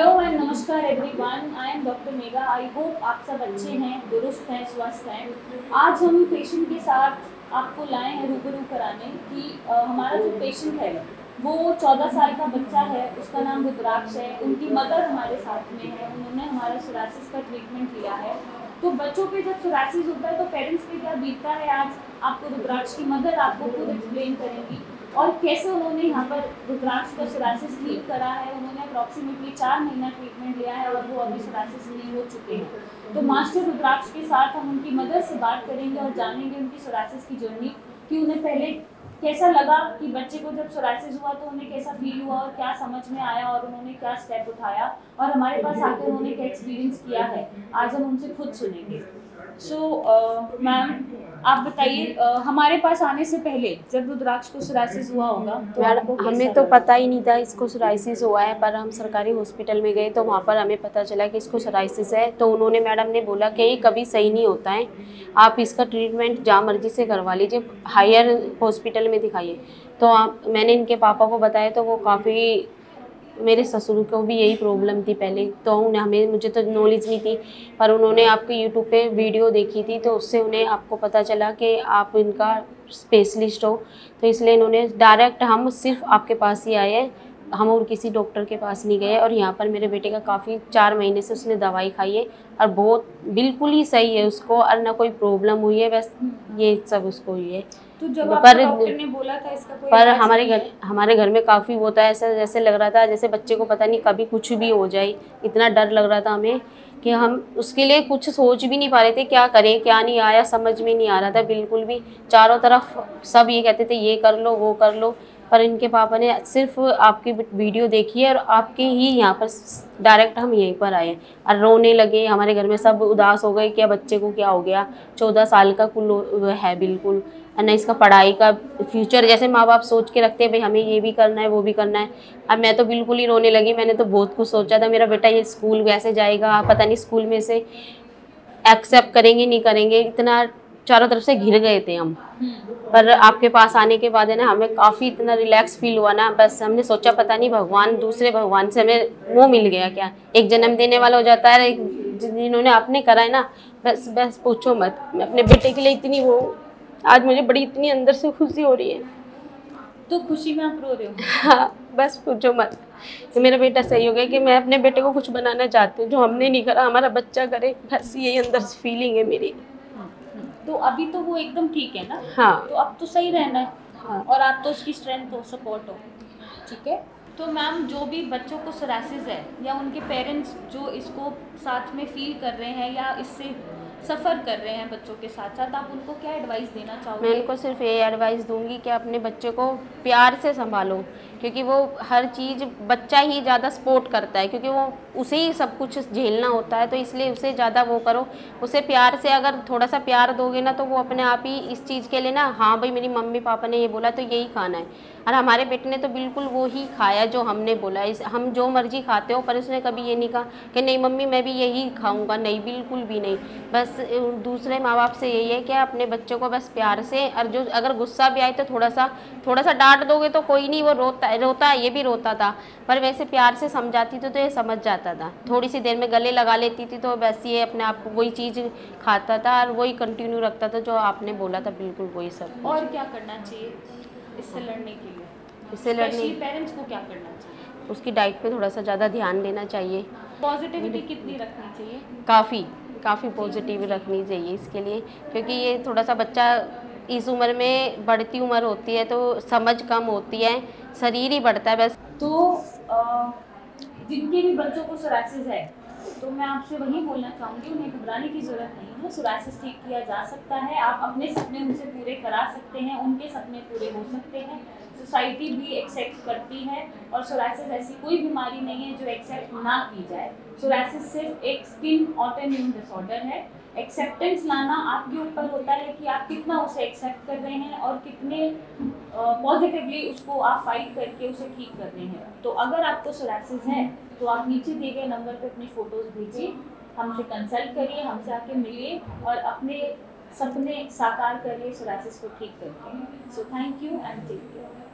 Hello and नमस्कार everyone I am doctor Megha I hope आप सब अच्छे हैं दुरुस्त हैं स्वस्थ हैं। आज हम पेशेंट के साथ आपको लाए हैं रूबरू कराने कि अ, हमारा जो पेशेंट है वो चौदह साल का बच्चा है उसका नाम रुद्राक्ष है उनकी मदर हमारे साथ में है उन्होंने हमारा सोरासिस का ट्रीटमेंट लिया है। तो बच्चों पे जब सोरासिस होता है तो पेरेंट्स पे क्या बीतता है आज? आपको रुद्राक्ष की मदर आपको खुद एक्सप्लेन करेंगी। और कैसे उन्होंने यहाँ पर रुद्राक्ष का सोरासिस ठीक करा है? उन्होंने अप्रॉक्सीमेटली चार महीना ट्रीटमेंट लिया है और वो अभी सोरासिस नहीं हो चुके हैं। तो मास्टर रुद्राक्ष के साथ हम उनकी मदर से बात करेंगे और जानेंगे उनकी सोरासिस की जर्नी कि उन्हें पहले कैसा लगा कि बच्चे को जब सोरासिस हुआ तो उन्हें कैसा फील हुआ और क्या समझ में आया और उन्होंने क्या स्टेप उठाया? और हमारे पास आकर उन्होंने क्या एक्सपीरियंस किया है? आज हम उनसे खुद सुनेंगे। सो मैम आप बताइए अ, हमारे पास आने से पहले जब रुद्राक्ष को सोरासिस हुआ होगा तो मैडम हमें तो पता ही नहीं था इसको सोराइसिस हुआ है पर हम सरकारी हॉस्पिटल में गए तो वहाँ पर हमें पता चला कि इसको सोराइसिस है। तो उन्होंने मैडम ने बोला कि ये कभी सही नहीं होता है। आप इसका ट्रीटमेंट जहाँ मर्ज़ी से करवा लीजिए। हायर हॉस्पिटल में दिखाइए। तो आप, मैंने इनके पापा को बताया तो वो काफ़ी मेरे ससुर को भी यही प्रॉब्लम थी पहले। तो उन्हें, हमें, मुझे तो नॉलेज नहीं थी, पर उन्होंने आपके यूट्यूब पे वीडियो देखी थी तो उससे उन्हें आपको पता चला कि आप इनका स्पेशलिस्ट हो। तो इसलिए इन्होंने डायरेक्ट हम सिर्फ़ आपके पास ही आए हैं। हम और किसी डॉक्टर के पास नहीं गए और यहाँ पर मेरे बेटे का काफ़ी चार महीने से उसने दवाई खाई है और बहुत बिल्कुल ही सही है उसको और ना कोई प्रॉब्लम हुई है बस ये सब उसको हुई है। तो जब पर- ने बोला था इसका कोई पर हमारे घर हमारे घर में काफ़ी वो था ऐसा जैसे लग रहा था जैसे बच्चे को पता नहीं कभी कुछ भी हो जाए इतना डर लग रहा था हमें कि हम उसके लिए कुछ सोच भी नहीं पा रहे थे क्या करें क्या नहीं आया समझ में नहीं आ रहा था बिल्कुल भी चारों तरफ़ सब ये कहते थे ये कर लो वो कर लो पर इनके पापा ने सिर्फ़ आपकी वीडियो देखी है और आपके ही यहाँ पर डायरेक्ट हम यहीं पर आए और रोने लगे, हमारे घर में सब उदास हो गए क्या बच्चे को क्या हो गया? चौदह साल का कुल है बिल्कुल। ना इसका पढ़ाई का फ्यूचर जैसे माँ बाप सोच के रखते हैं, भाई हमें ये भी करना है, वो भी करना है। अब मैं तो बिल्कुल ही रोने लगी, मैंने तो बहुत कुछ सोचा था, मेरा बेटा ये स्कूल कैसे जाएगा? पता नहीं स्कूल में से एक्सेप्ट करेंगे, नहीं करेंगे, इतना चारों तरफ़ से घिर गए थे हम। पर आपके पास आने के बाद है ना हमें काफ़ी इतना रिलैक्स फील हुआ ना बस हमने सोचा पता नहीं भगवान दूसरे भगवान से हमें वो मिल गया क्या? एक जन्म देने वाला हो जाता है एक जिन्होंने आपने करा है ना बस बस पूछो मत। मैं अपने बेटे के लिए इतनी वो आज मुझे बड़ी इतनी अंदर से खुशी हो रही है। तो खुशी में आप रो रहे हो? हाँ बस पूछो मत। कि मेरा बेटा सही हो गया कि मैं अपने बेटे को कुछ बनाना चाहती हूँ जो हमने नहीं करा हमारा बच्चा करे बस यही अंदर से फीलिंग है मेरी। तो अभी तो वो एकदम ठीक है ना? हाँ। तो अब तो सही रहना है। हाँ। और आप तो उसकी स्ट्रेंथ हो सपोर्ट हो। ठीक है? तो मैम जो भी बच्चों को सरासिस है या उनके पेरेंट्स जो इसको साथ में फील कर रहे हैं या इससे सफ़र कर रहे हैं बच्चों के साथ साथ। आप उनको क्या एडवाइस देना चाहोगे? मैं उनको सिर्फ़ ये एडवाइस दूँगी कि अपने बच्चे को प्यार से संभालो, क्योंकि वो हर चीज़ बच्चा ही ज़्यादा सपोर्ट करता है, क्योंकि वो उसे ही सब कुछ झेलना होता है तो इसलिए उसे ज़्यादा वो करो। उसे प्यार से अगर थोड़ा सा प्यार दोगे ना तो वो अपने आप ही इस चीज़ के लिए ना हाँ भाई, मेरी मम्मी पापा ने ये बोला तो यही खाना है। और हमारे बेटे ने तो बिल्कुल वो ही खाया जो हमने बोला इस, हम जो मर्ज़ी खाते हो, पर उसने कभी ये नहीं कहा कि, नहीं मम्मी, मैं भी यही खाऊँगा। नहीं, बिल्कुल भी नहीं। बस अ, दूसरे माँ बाप से यही है कि अपने बच्चों को बस प्यार से और जो अगर गुस्सा भी आए तो थोड़ा सा थोड़ा सा डांट दोगे तो कोई नहीं वो रोता रोता ये भी रोता था। पर वैसे प्यार से समझाती थी तो ये समझ जाता था। थोड़ी सी देर में गले लगा लेती थी तो वैसे ये अपने आप को वही चीज़ खाता था और वही कंटिन्यू रखता था जो आपने बोला था बिल्कुल वही सब और क्या करना चाहिए इससे लड़ने के लिए? इससे लड़ने पेरेंट्स को क्या करना चाहिए? उसकी डाइट पे थोड़ा सा ज़्यादा ध्यान देना चाहिए। पॉजिटिविटी कितनी रखनी चाहिए? काफ़ी। काफ़ी पॉजिटिव रखनी चाहिए इसके लिए, क्योंकि ये थोड़ा सा बच्चा इस उम्र में बढ़ती उम्र होती है तो समझ कम होती है, शरीर ही बढ़ता है बस। तो जिनके भी बच्चों को सोरासिस है तो मैं आपसे वही बोलना चाहूँगी, उन्हें घबराने की ज़रूरत नहीं है। सोरासिस ठीक किया जा सकता है। आप अपने सपने उनसे पूरे करा सकते हैं, उनके सपने पूरे हो सकते हैं। सोसाइटी भी एक्सेप्ट करती है और सोरासिस ऐसी कोई बीमारी नहीं है जो एक्सेप्ट ना की जाए। सोरासिस सिर्फ़ एक स्किन ऑटोम्यून डिसऑर्डर है। एक्सेप्टेंस लाना आपके ऊपर होता है कि आप कितना उसे एक्सेप्ट कर रहे हैं और कितने पॉजिटिवली उसको आप फाइट करके उसे ठीक कर रहे हैं। तो अगर आपको सोरासिस है तो आप नीचे दिए गए नंबर पर अपनी फ़ोटोज़ भेजिए हमसे कंसल्ट करिए, हमसे आके मिलिए और अपने सपने साकार करिए सोरासिस को ठीक करके। So thank you and take care